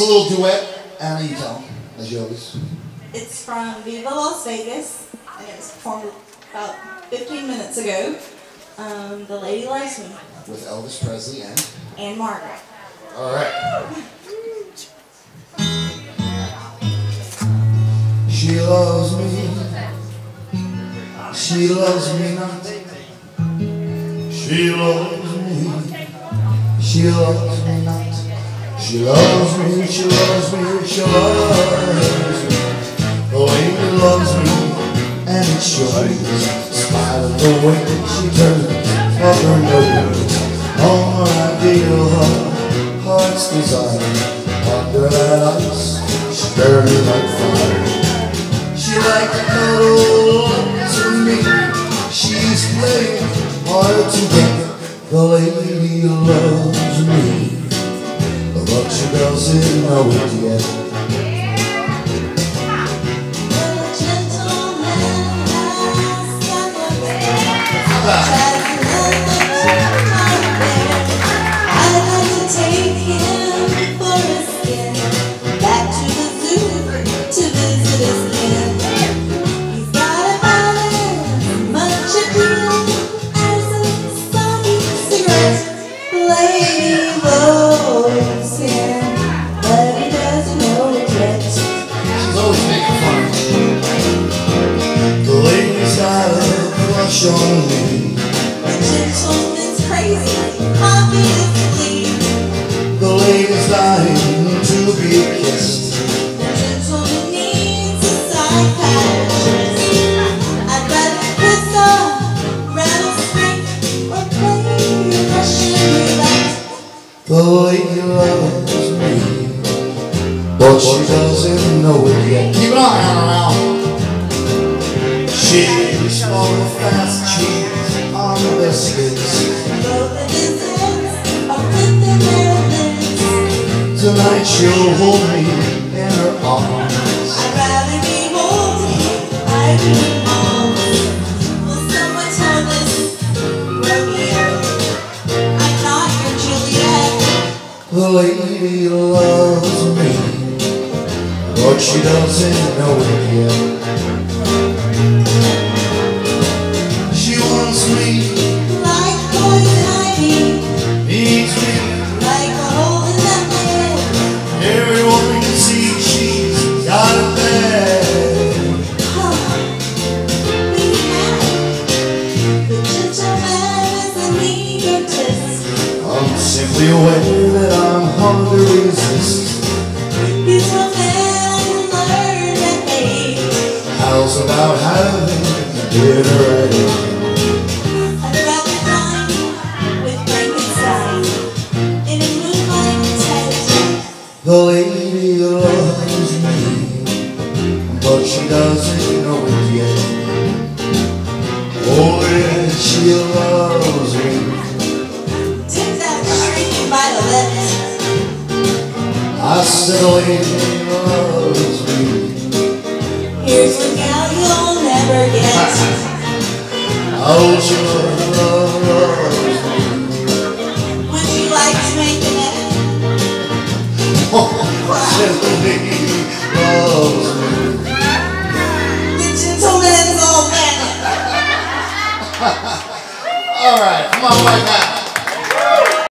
a little duet. Anna, you tell them, as you always. It's from Viva Las Vegas, and it was performed about 15 minutes ago. Um, the Lady Loves Me. With Elvis Presley and? Ann-Margret. All right. She loves me. She loves me not. She loves me. She loves me not. She loves me. She loves me. She loves me. Oh, the lady loves me, and it shows. Spite the way that she turns up her nose on her ideal heart's desire. Under that ice, she burning like fire. She like to cuddle to me. She's playing hard to get. The lady loves me, but she doesn't know it yet. Lady The gentleman's crazy, obviously. The lady's dying to be kissed. The gentleman needs a psychiatrist. I'd rather kiss a rattlesnake or play Russian roulette. The lady loves me, but she doesn't know it yet. Keep an eye on her now. She's for fast lips. Tonight she'll hold me in her arms. I'd rather be holding. Will someone? I'm not your Juliet. The lady loves me, but she doesn't know it yet. Simply aware that I'm hard to resist. He's a man who learned. How's about having dinner at eight? I'd rather dine with Frankenstein in a moonlight tent. The lady loves me, but she doesn't know it yet. Oh, yeah, she loves me. the way loves me. Here's the gal you'll never get. oh, she me. Would you like to make an end? Oh, Symphony loves me. All right, come on, white guy.